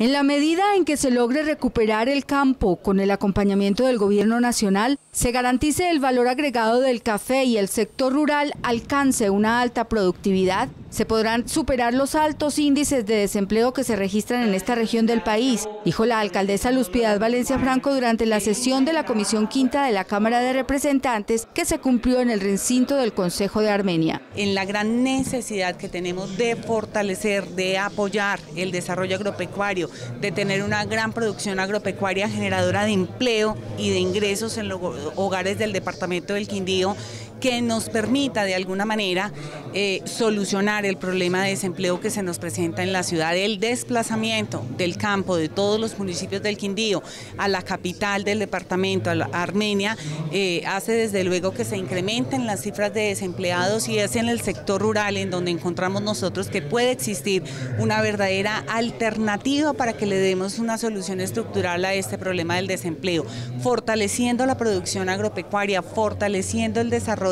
En la medida en que se logre recuperar el campo con el acompañamiento del gobierno nacional, se garantice el valor agregado del café y el sector rural alcance una alta productividad, se podrán superar los altos índices de desempleo que se registran en esta región del país, dijo la alcaldesa Luz Valencia Franco durante la sesión de la Comisión Quinta de la Cámara de Representantes que se cumplió en el recinto del Consejo de Armenia. En la gran necesidad que tenemos de fortalecer, de apoyar el desarrollo agropecuario, de tener una gran producción agropecuaria generadora de empleo y de ingresos en los hogares del departamento del Quindío que nos permita de alguna manera eh, solucionar el problema de desempleo que se nos presenta en la ciudad, el desplazamiento del campo de todos los municipios del Quindío a la capital del departamento, a, Armenia, eh, hace desde luego que se incrementen las cifras de desempleados y es en el sector rural en donde encontramos nosotros que puede existir una verdadera alternativa para que le demos una solución estructural a este problema del desempleo, fortaleciendo la producción agropecuaria, fortaleciendo el desarrollo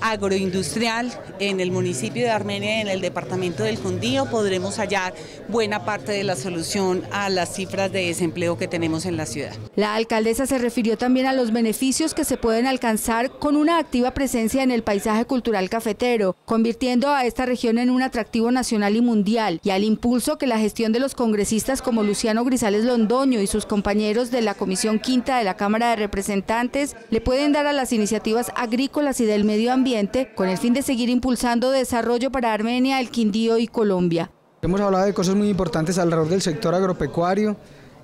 agroindustrial en el municipio de Armenia y en el departamento del Condío podremos hallar buena parte de la solución a las cifras de desempleo que tenemos en la ciudad. La alcaldesa se refirió también a los beneficios que se pueden alcanzar con una activa presencia en el paisaje cultural cafetero, convirtiendo a esta región en un atractivo nacional y mundial, y al impulso que la gestión de los congresistas como Luciano Grisales Londoño y sus compañeros de la Comisión Quinta de la Cámara de Representantes le pueden dar a las iniciativas agrícolas y del Medio Ambiente con el fin de seguir impulsando desarrollo para Armenia, el Quindío y Colombia. Hemos hablado de cosas muy importantes alrededor del sector agropecuario,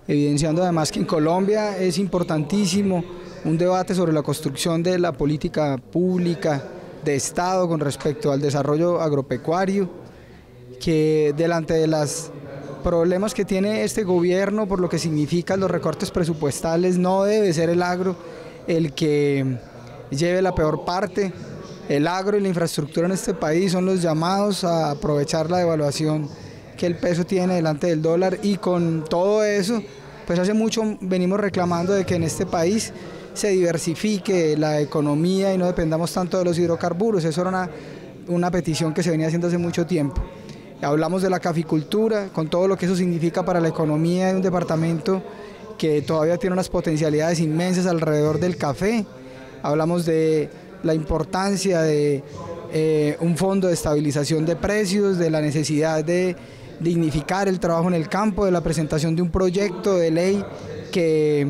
evidenciando además que en Colombia es importantísimo un debate sobre la construcción de la política pública de Estado con respecto al desarrollo agropecuario, que delante de los problemas que tiene este gobierno por lo que significan los recortes presupuestales, no debe ser el agro el que lleve la peor parte. El agro y la infraestructura en este país son los llamados a aprovechar la devaluación que el peso tiene delante del dólar y con todo eso, pues hace mucho venimos reclamando de que en este país se diversifique la economía y no dependamos tanto de los hidrocarburos. Eso era una, una petición que se venía haciendo hace mucho tiempo. Hablamos de la caficultura, con todo lo que eso significa para la economía de un departamento que todavía tiene unas potencialidades inmensas alrededor del café hablamos de la importancia de eh, un fondo de estabilización de precios, de la necesidad de dignificar el trabajo en el campo, de la presentación de un proyecto de ley que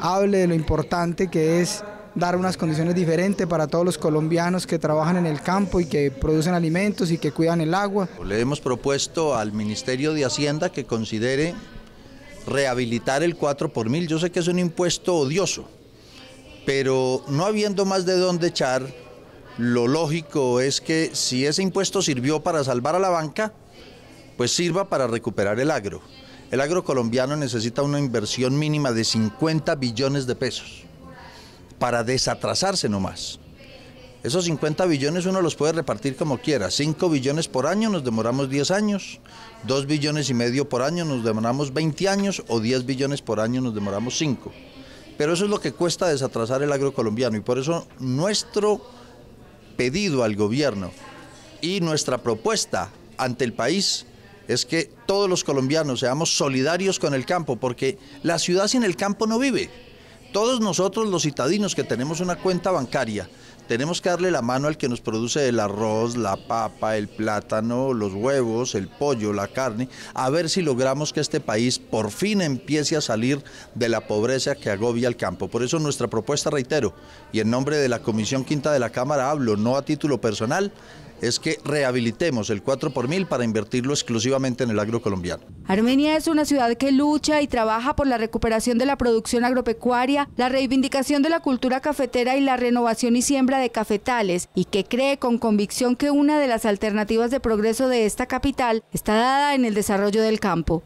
hable de lo importante que es dar unas condiciones diferentes para todos los colombianos que trabajan en el campo y que producen alimentos y que cuidan el agua. Le hemos propuesto al Ministerio de Hacienda que considere rehabilitar el 4 por mil. Yo sé que es un impuesto odioso, pero no habiendo más de dónde echar, lo lógico es que si ese impuesto sirvió para salvar a la banca, pues sirva para recuperar el agro. El agro colombiano necesita una inversión mínima de 50 billones de pesos para desatrasarse nomás. Esos 50 billones uno los puede repartir como quiera. 5 billones por año nos demoramos 10 años, 2 billones y medio por año nos demoramos 20 años o 10 billones por año nos demoramos 5. Pero eso es lo que cuesta desatrasar el agro colombiano y por eso nuestro pedido al gobierno y nuestra propuesta ante el país es que todos los colombianos seamos solidarios con el campo, porque la ciudad sin el campo no vive. Todos nosotros los citadinos que tenemos una cuenta bancaria, tenemos que darle la mano al que nos produce el arroz, la papa, el plátano, los huevos, el pollo, la carne, a ver si logramos que este país por fin empiece a salir de la pobreza que agobia el campo. Por eso nuestra propuesta, reitero, y en nombre de la Comisión Quinta de la Cámara hablo, no a título personal, es que rehabilitemos el 4 por mil para invertirlo exclusivamente en el agro colombiano. Armenia es una ciudad que lucha y trabaja por la recuperación de la producción agropecuaria, la reivindicación de la cultura cafetera y la renovación y siembra de cafetales, y que cree con convicción que una de las alternativas de progreso de esta capital está dada en el desarrollo del campo.